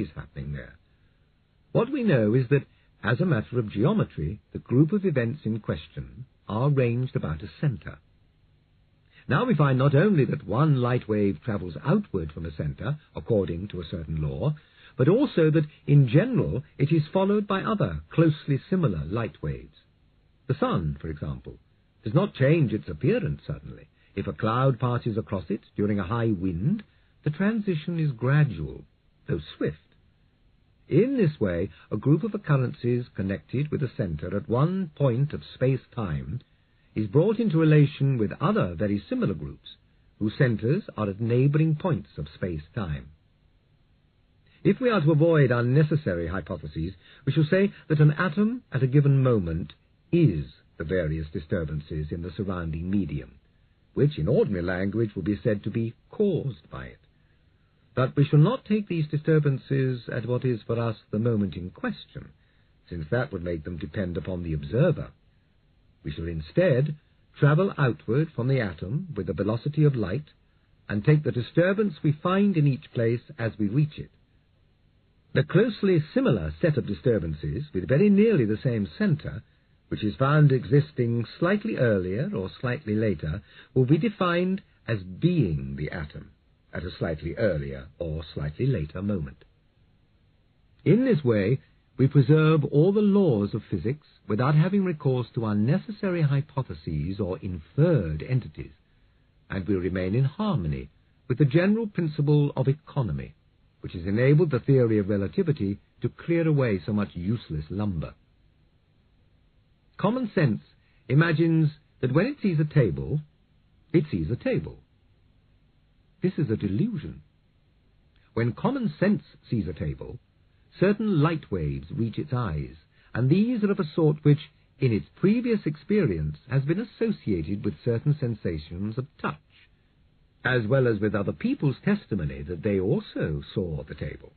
is happening there. What we know is that, as a matter of geometry, the group of events in question are ranged about a centre. Now we find not only that one light wave travels outward from a centre, according to a certain law, but also that, in general, it is followed by other closely similar light waves. The sun, for example, does not change its appearance suddenly. If a cloud passes across it during a high wind, the transition is gradual, though swift. In this way, a group of occurrences connected with a centre at one point of space-time is brought into relation with other very similar groups, whose centres are at neighbouring points of space-time. If we are to avoid unnecessary hypotheses, we shall say that an atom at a given moment is the various disturbances in the surrounding medium, which in ordinary language will be said to be caused by it. But we shall not take these disturbances at what is for us the moment in question, since that would make them depend upon the observer. We shall instead travel outward from the atom with the velocity of light, and take the disturbance we find in each place as we reach it. The closely similar set of disturbances, with very nearly the same centre, which is found existing slightly earlier or slightly later, will be defined as being the atom at a slightly earlier or slightly later moment. In this way, we preserve all the laws of physics without having recourse to unnecessary hypotheses or inferred entities, and we remain in harmony with the general principle of economy, which has enabled the theory of relativity to clear away so much useless lumber. Common sense imagines that when it sees a table, it sees a table. This is a delusion. When common sense sees a table, certain light waves reach its eyes, and these are of a sort which, in its previous experience, has been associated with certain sensations of touch, as well as with other people's testimony that they also saw the table.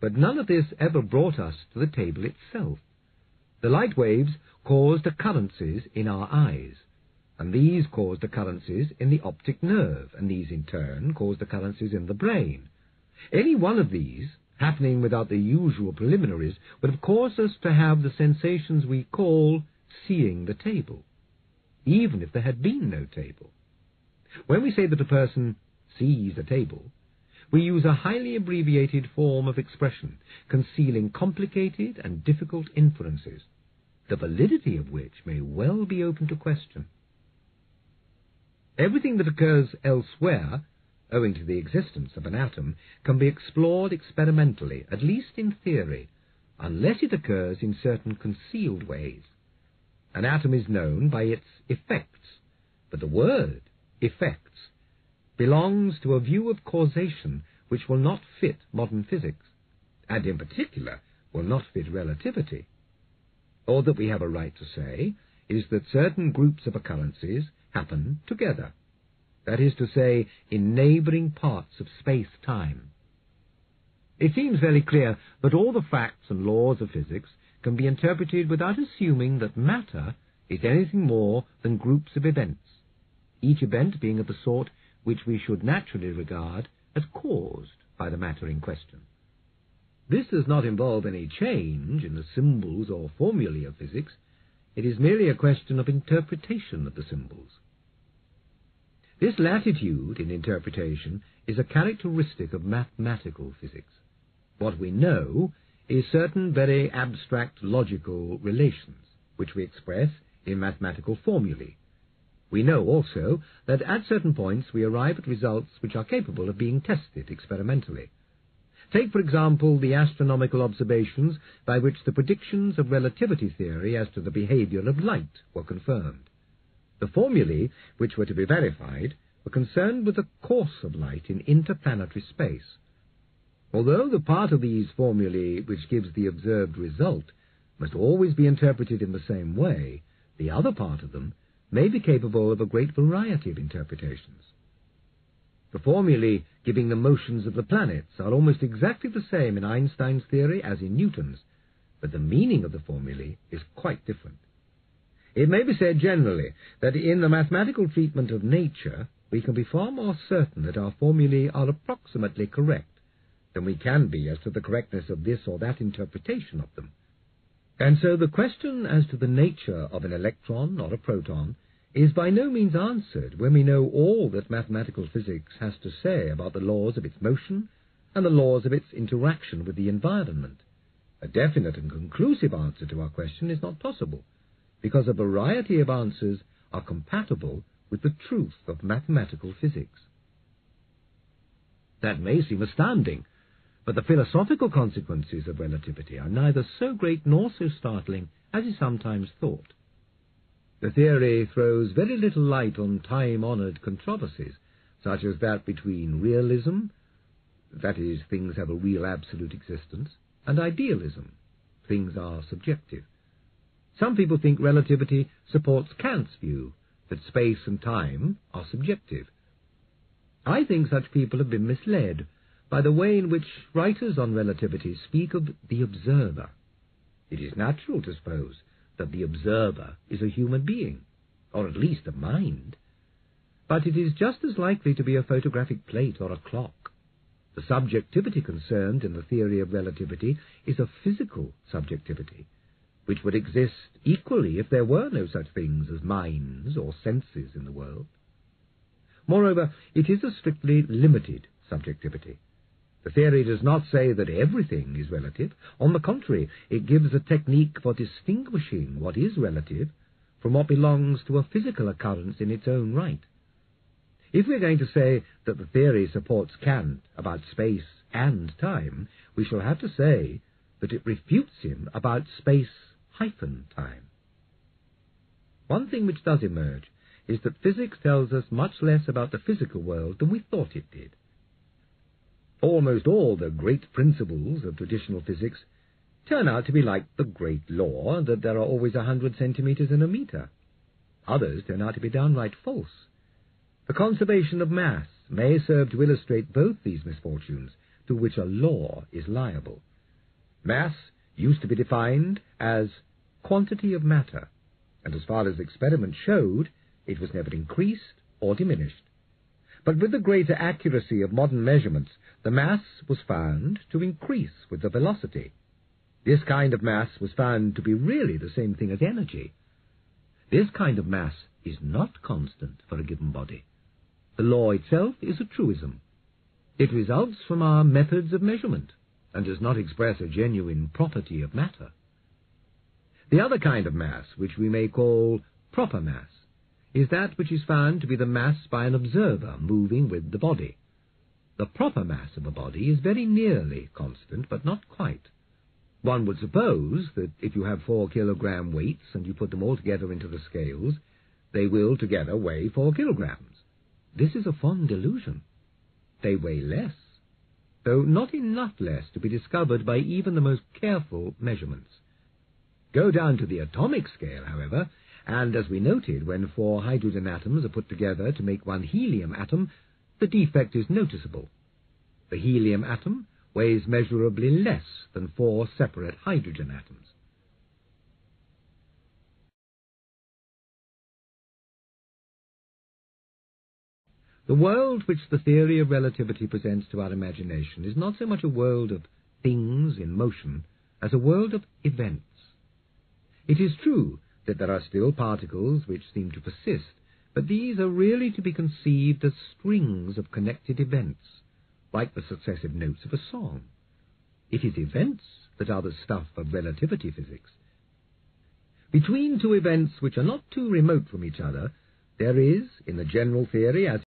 But none of this ever brought us to the table itself. The light waves caused occurrences in our eyes, and these cause the occurrences in the optic nerve, and these in turn cause the occurrences in the brain. Any one of these, happening without the usual preliminaries, would have caused us to have the sensations we call seeing the table, even if there had been no table. When we say that a person sees a table, we use a highly abbreviated form of expression, concealing complicated and difficult inferences, the validity of which may well be open to question. Everything that occurs elsewhere, owing to the existence of an atom, can be explored experimentally, at least in theory, unless it occurs in certain concealed ways. An atom is known by its effects, but the word effects belongs to a view of causation which will not fit modern physics, and in particular will not fit relativity. All that we have a right to say is that certain groups of occurrences happen together, that is to say, in neighbouring parts of space-time. It seems very clear that all the facts and laws of physics can be interpreted without assuming that matter is anything more than groups of events, each event being of the sort which we should naturally regard as caused by the matter in question. This does not involve any change in the symbols or formulae of physics. It is merely a question of interpretation of the symbols. This latitude in interpretation is a characteristic of mathematical physics. What we know is certain very abstract logical relations, which we express in mathematical formulae, we know also that at certain points we arrive at results which are capable of being tested experimentally. Take, for example, the astronomical observations by which the predictions of relativity theory as to the behavior of light were confirmed. The formulae which were to be verified were concerned with the course of light in interplanetary space. Although the part of these formulae which gives the observed result must always be interpreted in the same way, the other part of them may be capable of a great variety of interpretations. The formulae giving the motions of the planets are almost exactly the same in Einstein's theory as in Newton's, but the meaning of the formulae is quite different. It may be said generally that in the mathematical treatment of nature we can be far more certain that our formulae are approximately correct than we can be as to the correctness of this or that interpretation of them. And so the question as to the nature of an electron or a proton is by no means answered when we know all that mathematical physics has to say about the laws of its motion and the laws of its interaction with the environment. A definite and conclusive answer to our question is not possible, because a variety of answers are compatible with the truth of mathematical physics. That may seem astounding, but the philosophical consequences of relativity are neither so great nor so startling as is sometimes thought. The theory throws very little light on time-honored controversies, such as that between realism, that is, things have a real absolute existence, and idealism, things are subjective. Some people think relativity supports Kant's view that space and time are subjective. I think such people have been misled by the way in which writers on relativity speak of the observer. It is natural to suppose that the observer is a human being, or at least a mind. But it is just as likely to be a photographic plate or a clock. The subjectivity concerned in the theory of relativity is a physical subjectivity, which would exist equally if there were no such things as minds or senses in the world. Moreover, it is a strictly limited subjectivity. The theory does not say that everything is relative. On the contrary, it gives a technique for distinguishing what is relative from what belongs to a physical occurrence in its own right. If we're going to say that the theory supports Kant about space and time, we shall have to say that it refutes him about space hyphen time. One thing which does emerge is that physics tells us much less about the physical world than we thought it did. Almost all the great principles of traditional physics turn out to be like the great law that there are always a hundred centimeters in a meter. Others turn out to be downright false. The conservation of mass may serve to illustrate both these misfortunes to which a law is liable. Mass used to be defined as quantity of matter, and as far as experiment showed, it was never increased or diminished. But with the greater accuracy of modern measurements, the mass was found to increase with the velocity. This kind of mass was found to be really the same thing as energy. This kind of mass is not constant for a given body. The law itself is a truism. It results from our methods of measurement, and does not express a genuine property of matter. The other kind of mass, which we may call proper mass, is that which is found to be the mass by an observer moving with the body. The proper mass of a body is very nearly constant, but not quite. One would suppose that if you have four kilogram weights and you put them all together into the scales, they will together weigh four kilograms. This is a fond illusion. They weigh less, though not enough less to be discovered by even the most careful measurements. Go down to the atomic scale, however, and as we noted, when four hydrogen atoms are put together to make one helium atom, the defect is noticeable. The helium atom weighs measurably less than four separate hydrogen atoms. The world which the theory of relativity presents to our imagination is not so much a world of things in motion as a world of events. It is true that there are still particles which seem to persist, but these are really to be conceived as strings of connected events, like the successive notes of a song. It is events that are the stuff of relativity physics. Between two events which are not too remote from each other, there is, in the general theory as